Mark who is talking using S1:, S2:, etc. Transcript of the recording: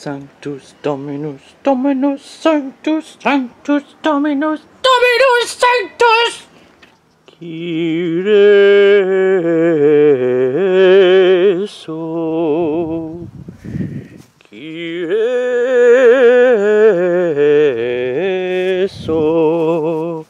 S1: Sanctus Dominus, Dominus Sanctus, Sanctus Dominus, Dominus Sanctus! Kyrie so, Kyrie so,